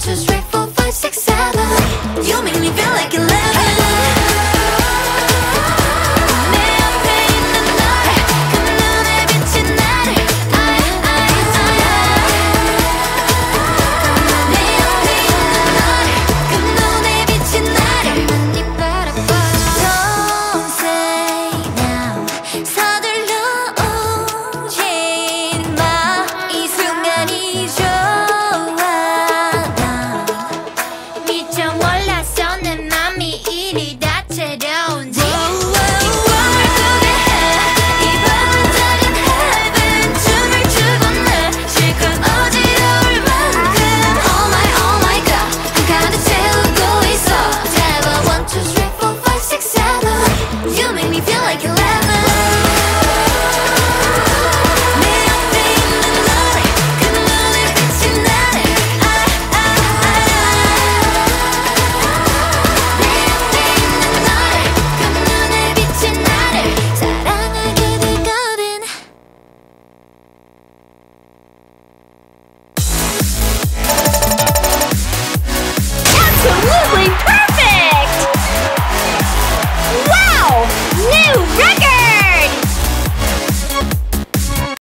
just Absolutely perfect! Wow! New record!